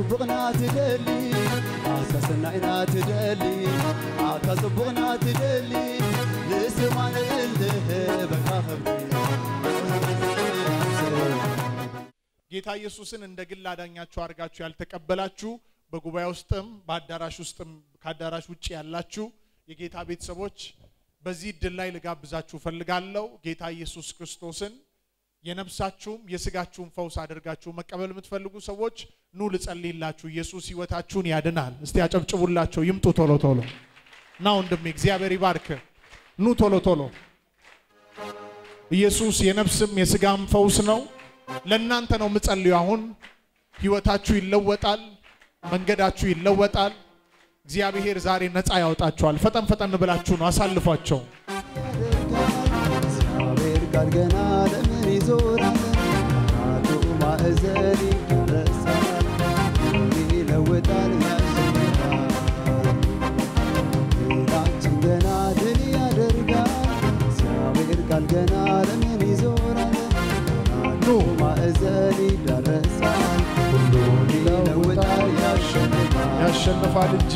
ጽቡቕና ትደሊ ኣካ ሰናይና ትደሊ ኣካ ጽቡቕና ትደሊ ንስማን እንድህበካ ኸብሪ ጌታ ኢየሱስን እንደ ግል አዳኛችሁ አድርጋችሁ ያልተቀበላችሁ በጉባኤ ውስጥም በአዳራሽ ውስጥም ከአዳራሽ ውጭ ያላችሁ የጌታ ቤተሰቦች በዚህ እድል ላይ ልጋብዛችሁ ፈልጋለሁ። ጌታ ኢየሱስ ክርስቶስን የነፍሳችሁም የስጋችሁም ፈውስ አድርጋችሁ መቀበል የምትፈልጉ ሰዎች ኑ ልጸልይላችሁ። ኢየሱስ ህይወታችሁን ያድናል። እስቲ አጨብጭቡላቸው። ይምጡ ቶሎ ቶሎ። ና ወንድሜ፣ እግዚአብሔር ይባርክ። ኑ ቶሎ ቶሎ። ኢየሱስ የነፍስም የስጋም ፈውስ ነው። ለእናንተ ነው የምጸልዩ። አሁን ህይወታችሁ ይለወጣል፣ መንገዳችሁ ይለወጣል። እግዚአብሔር ዛሬ ነፃ ያወጣችኋል። ፈጠን ፈጠን ብላችሁ ነው አሳልፏቸው። ገና ለምን ይዞራል? ማዕዘን ያሸንፋል። እንጂ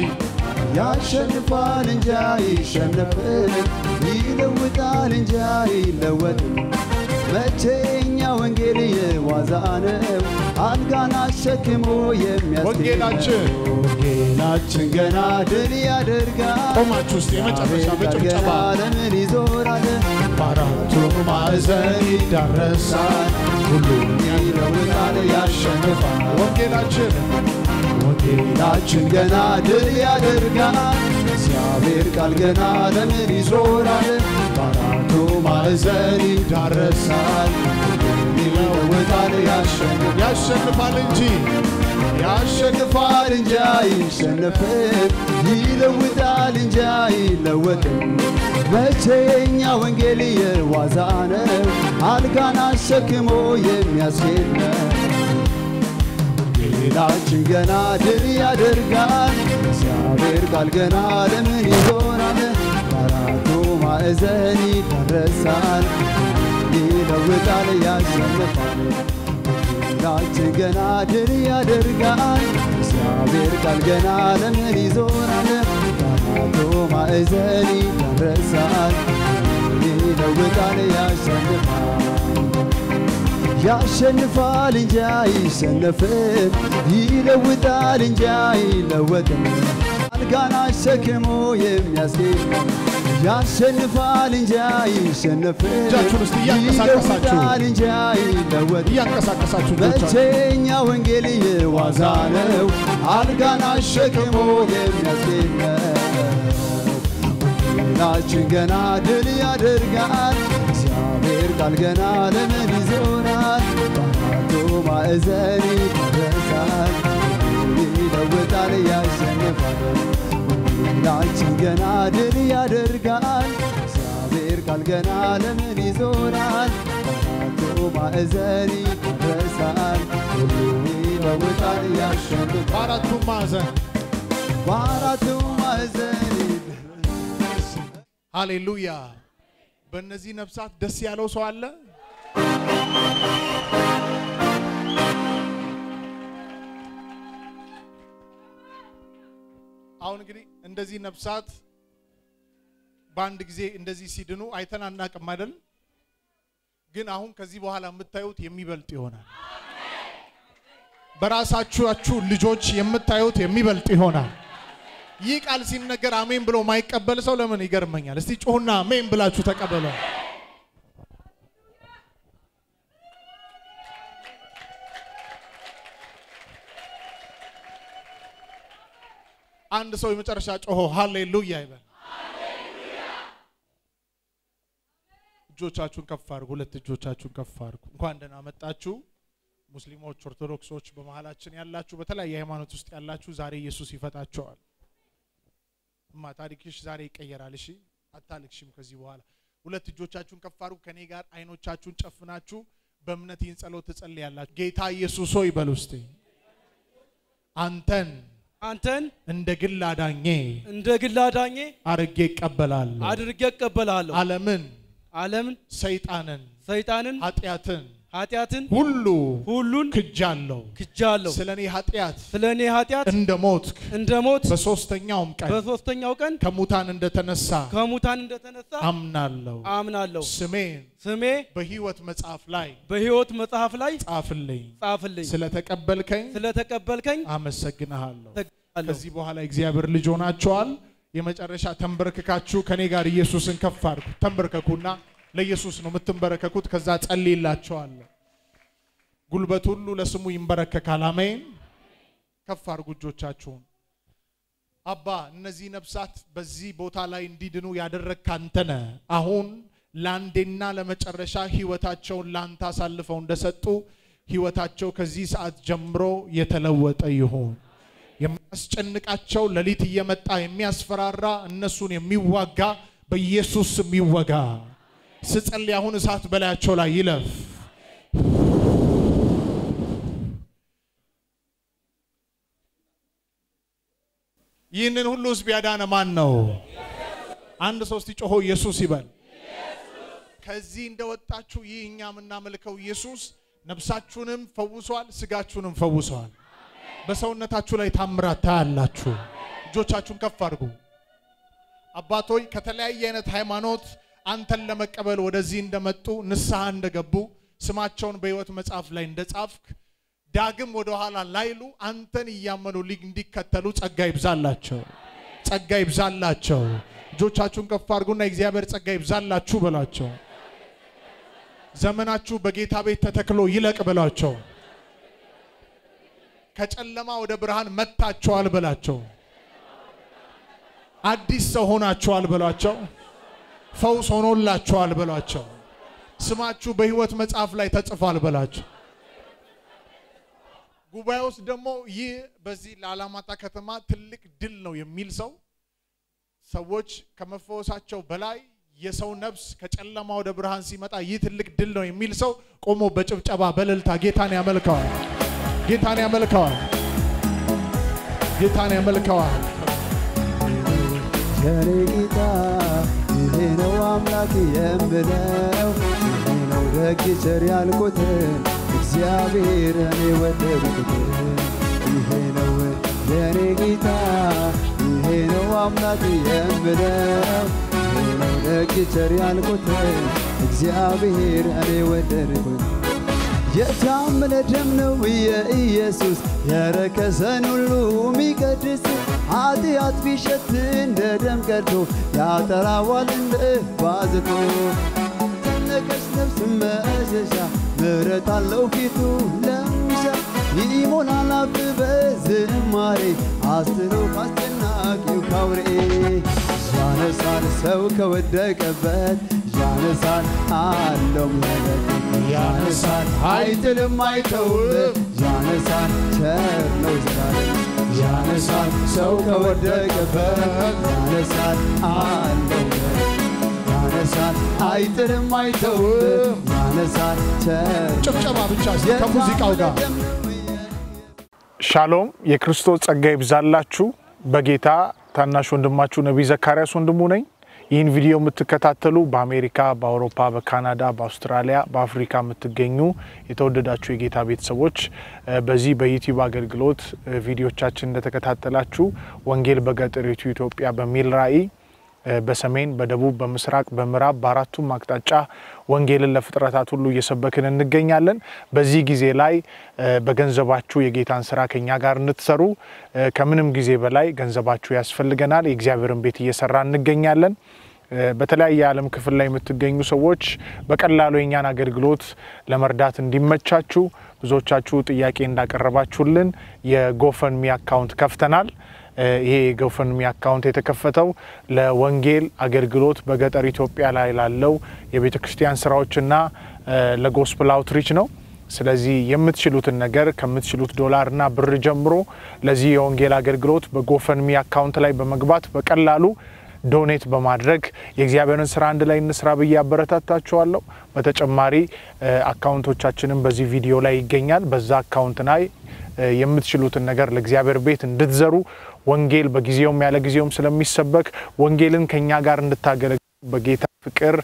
ያሸንፋል እንጂ አይሸነፍም፣ ይለውጣል እንጂ አይለወጥም። መቼኛ ወንጌል የዋዛ ነው፣ አልጋን አሸክሞ የሚያስኬድ ወንጌላችን ወንጌላችን ገና ድል ያደርጋል። ቆማችሁ ውስጥ የመጨረሻ በጭብጨባ ለምን ይዞራል? በአራቱ ማዕዘን ይዳረሳል፣ ሁሉም ይለውጣል፣ ያሸንፋል። ወንጌላችን ወንጌላችን ገና ድል ያደርጋል። እግዚአብሔር ቃል ገና ለምን ይዞራል? በአራቱ ማዕዘን ይዳረሳል፣ ይለውጣል፣ ያሸንፋል። እንጂ ያሸንፋል እንጂ አይሸነፍም፣ ይለውጣል እንጂ አይለወጥም። መቼኛ ወንጌል የዋዛ ነው፣ አልጋን አሸክሞ የሚያስኬድ ነው። ሌላችን ገና ድል ያደርጋል። እግዚአብሔር ቃል ገና ለምን ይዞራል? በአራቱ ማዕዘን ይደረሳል፣ ይለውጣል፣ ያሸንፋል። ሌላችን ገና ድል ያደርጋል። እግዚአብሔር ቃል ገና ለምን ይዞራል? በአራቱ ማዕዘን ይደረሳል፣ ይለውጣል፣ ያሸንፋል። ያሸንፋል እንጂ አይሸነፍም፣ ይለውጣል እንጂ አይለወጥም። አልጋን አሸክሞ የሚያስኬድ ያሸንፋል እንጂ አይሸነፍም፣ እጃችሁን እስቲ እያንቀሳቀሳችሁ እንጂ አይለወጥም። እያንቀሳቀሳችሁ መቼኛ ወንጌል የዋዛ ነው፣ አልጋን አሸክሞ የሚያስኬድ ነው። ወንጌላችን ገና ድል ያደርጋል። እግዚአብሔር ቃል ገና ለምን ይዞራል? በአራቱ ማዕዘን ይደረሳል፣ ይለውጣል፣ ያሸንፋል። ወንጌላችን ገና ድል ያደርጋል። እግዚአብሔር ቃል ገና ለምን ይዞራል? በአራቱ ማዕዘን ይደረሳል፣ ይለውጣል፣ ያሸንፋል። በአራቱ ማዕዘን በአራቱ ማዕዘን ሃሌሉያ። በእነዚህ ነፍሳት ደስ ያለው ሰው አለ? አሁን እንግዲህ እንደዚህ ነፍሳት በአንድ ጊዜ እንደዚህ ሲድኑ አይተን አናቅም አይደል? ግን አሁን ከዚህ በኋላ የምታዩት የሚበልጥ ይሆናል። በራሳችሁ ልጆች የምታዩት የሚበልጥ ይሆናል። ይህ ቃል ሲነገር አሜን ብሎ ማይቀበል ሰው ለምን ይገርመኛል። እስቲ ጮሁና አሜን ብላችሁ ተቀበሉ። አንድ ሰው የመጨረሻ ጮሆ ሃሌሉያ ይበል። እጆቻችሁን ከፍ አድርጉ። ሁለት እጆቻችሁን ከፍ አድርጉ። እንኳን ደህና መጣችሁ። ሙስሊሞች፣ ኦርቶዶክሶች፣ በመሀላችን ያላችሁ፣ በተለያየ ሃይማኖት ውስጥ ያላችሁ ዛሬ ኢየሱስ ይፈታቸዋል። እማ ታሪክሽ ዛሬ ይቀየራል። እሺ አታልቅሽም ከዚህ በኋላ። ሁለት እጆቻችሁን ከፍ አድርጉ። ከኔ ጋር አይኖቻችሁን ጨፍናችሁ በእምነት ይህን ጸሎት ትጸልያላችሁ። ጌታ ኢየሱስ ሆይ በሉ እስቲ አንተን አንተን እንደ ግል አዳኜ እንደ ግል አዳኜ አርጌ እቀበላለሁ። አድርጌ እቀበልሃለሁ። ዓለምን፣ ዓለምን፣ ሰይጣንን፣ ሰይጣንን፣ ኃጢአትን፣ ኃጢአትን ሁሉ ሁሉን ክጃለሁ። ክጃለሁ። ስለ እኔ ኃጢአት ስለ እኔ ኃጢአት እንደ ሞትክ እንደ ሞት በሶስተኛውም ቀን በሦስተኛው ቀን ከሙታን እንደተነሳ ከሙታን እንደተነሳ አምናለሁ። አምናለሁ። ስሜን ስሜ በሕይወት መጽሐፍ ላይ በሕይወት መጽሐፍ ላይ ጻፍልኝ። ጻፍልኝ። ስለተቀበልከኝ ስለተቀበልከኝ አመሰግንሃለሁ። ከዚህ በኋላ እግዚአብሔር ልጅ ሆናችኋል። የመጨረሻ ተንበርክካችሁ ከኔ ጋር ኢየሱስን ከፍ አድርጉ። ተንበርከኩና ለኢየሱስ ነው የምትንበረከኩት። ከዛ ጸልይላችኋለሁ። ጉልበት ሁሉ ለስሙ ይንበረከካል። አሜን። ከፍ አድርጉ እጆቻችሁን። አባ እነዚህ ነፍሳት በዚህ ቦታ ላይ እንዲድኑ ያደረግክ አንተ ነህ። አሁን ለአንዴና ለመጨረሻ ህይወታቸውን ለአንተ አሳልፈው እንደሰጡ ህይወታቸው ከዚህ ሰዓት ጀምሮ የተለወጠ ይሁን። የሚያስጨንቃቸው ሌሊት እየመጣ የሚያስፈራራ እነሱን የሚዋጋ በኢየሱስ ይወጋ። ስጸልይ አሁን እሳት በላያቸው ላይ ይለፍ። ይህንን ሁሉ ህዝብ ያዳነ ማን ነው? አንድ ሰው እስቲ ጮሆ ኢየሱስ ይበል። ከዚህ እንደወጣችሁ ይህ እኛ የምናመልከው ኢየሱስ ነፍሳችሁንም ፈውሷል፣ ስጋችሁንም ፈውሷል። በሰውነታችሁ ላይ ታምራት ታያላችሁ። እጆቻችሁን ከፍ አድርጉ። አባቶይ ከተለያየ አይነት ሃይማኖት አንተን ለመቀበል ወደዚህ እንደመጡ ንስሐ እንደገቡ ስማቸውን በሕይወት መጽሐፍ ላይ እንደጻፍክ ዳግም ወደ ኋላ ላይሉ አንተን እያመኑ እንዲከተሉ ጸጋ ይብዛላቸው፣ ጸጋ ይብዛላቸው። እጆቻችሁን ከፍ አድርጉና የእግዚአብሔር ጸጋ ይብዛላችሁ በሏቸው። ዘመናችሁ በጌታ ቤት ተተክሎ ይለቅ በሏቸው። ከጨለማ ወደ ብርሃን መጥታችኋል በላቸው። አዲስ ሰው ሆናችኋል በሏቸው። ፈውስ ሆኖላችኋል በሏቸው። ስማችሁ በሕይወት መጽሐፍ ላይ ተጽፏል በላቸው። ጉባኤ ውስጥ ደግሞ ይህ በዚህ ለአላማጣ ከተማ ትልቅ ድል ነው የሚል ሰው ሰዎች ከመፈወሳቸው በላይ የሰው ነፍስ ከጨለማ ወደ ብርሃን ሲመጣ ይህ ትልቅ ድል ነው የሚል ሰው ቆሞ በጭብጨባ በእልልታ ጌታን ያመልከዋል። ጌታን ያመልከዋል። ጌታን ያመልከዋል። ጌታ ይሄ ነው አምላክ የምለው። ይሄ ነው ደግ ቸር ያልኩትን እግዚአብሔር እኔ ወደድኩትን ይሄ ነው የኔ ጌታ። ይሄ ነው አምላክ የምለው። ይሄ ነው ደግ ቸር ያልኩትን እግዚአብሔር እኔ ወደድኩት የታመነ ደም ነው የኢየሱስ። የረከሰን ሁሉ የሚቀድስ ኃጢአት ቢሸት እንደ ደም ቀድቶ ያጠራዋል እንደ ባዝቶ ተነቀች ነፍስ መሸሻ ምሕረት አለው ፊቱ ለሚሻ ይሞላል አፍ በዝማሬ አስሮ ካስጨናቂው ካውሬ። ያነሳል ሰው ከወደቀበት ያነሳል አለው ምህረት ያነሳል አይጥልም አይተውም ያነሳል ቸር ነው ዘላለም ያነሳል ሰው ከወደቀበት ያነሳል አለው ምህረት ያነሳል አይጥልም አይተውም ያነሳል ቸር ጭብጨባ ብቻ ከሙዚቃው ጋር ሻሎም የክርስቶስ ጸጋ ይብዛላችሁ። በጌታ ታናሽ ወንድማችሁ ነቢይ ዘካርያስ ወንድሙ ነኝ። ይህን ቪዲዮ የምትከታተሉ በአሜሪካ፣ በአውሮፓ፣ በካናዳ፣ በአውስትራሊያ፣ በአፍሪካ የምትገኙ የተወደዳችሁ የጌታ ቤተሰቦች በዚህ በዩቲዩብ አገልግሎት ቪዲዮቻችን እንደተከታተላችሁ ወንጌል በገጠሪቱ ኢትዮጵያ በሚል ራዕይ በሰሜን፣ በደቡብ፣ በምስራቅ፣ በምዕራብ በአራቱም አቅጣጫ ወንጌልን ለፍጥረታት ሁሉ እየሰበክን እንገኛለን። በዚህ ጊዜ ላይ በገንዘባችሁ የጌታን ስራ ከኛ ጋር እንድትሰሩ ከምንም ጊዜ በላይ ገንዘባችሁ ያስፈልገናል። የእግዚአብሔርን ቤት እየሰራ እንገኛለን። በተለያየ የዓለም ክፍል ላይ የምትገኙ ሰዎች በቀላሉ የኛን አገልግሎት ለመርዳት እንዲመቻችሁ ብዙዎቻችሁ ጥያቄ እንዳቀረባችሁልን የ GoFundMe account ከፍተናል። ይሄ የ GoFundMe account የተከፈተው ለወንጌል አገልግሎት በገጠር ኢትዮጵያ ላይ ላለው የቤተ ክርስቲያን ስራዎችና ለ gospel outreach ነው። ስለዚህ የምትችሉትን ነገር ከምትችሉት ዶላርና ብር ጀምሮ ለዚህ የወንጌል አገልግሎት በ GoFundMe account ላይ በመግባት በቀላሉ donate በማድረግ የእግዚአብሔርን ስራ አንድ ላይ እንስራ ብዬ አበረታታችኋለሁ። በተጨማሪ አካውንቶቻችንም በዚህ ቪዲዮ ላይ ይገኛል። በዛ account ላይ የምትችሉትን ነገር ለእግዚአብሔር ቤት እንድትዘሩ ወንጌል በጊዜውም ያለ ጊዜውም ስለሚሰበክ ወንጌልን ከኛ ጋር እንድታገለግሉ በጌታ ፍቅር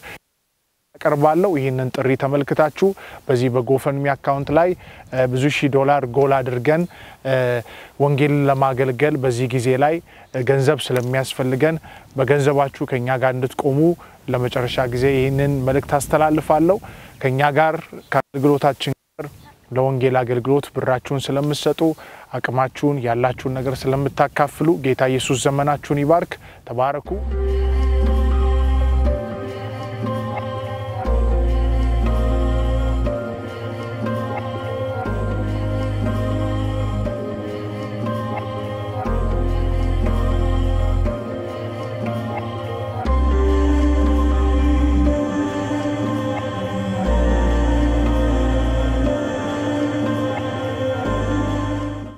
አቀርባለሁ። ይህንን ጥሪ ተመልክታችሁ በዚህ በ GoFundMe account ላይ ብዙ ሺህ ዶላር ጎል አድርገን ወንጌልን ለማገልገል በዚህ ጊዜ ላይ ገንዘብ ስለሚያስፈልገን በገንዘባችሁ ከኛ ጋር እንድትቆሙ ለመጨረሻ ጊዜ ይህንን መልእክት አስተላልፋለሁ። ከኛ ጋር ከአገልግሎታችን ጋር ለወንጌል አገልግሎት ብራችሁን ስለምትሰጡ አቅማችሁን ያላችሁን ነገር ስለምታካፍሉ ጌታ ኢየሱስ ዘመናችሁን ይባርክ። ተባረኩ።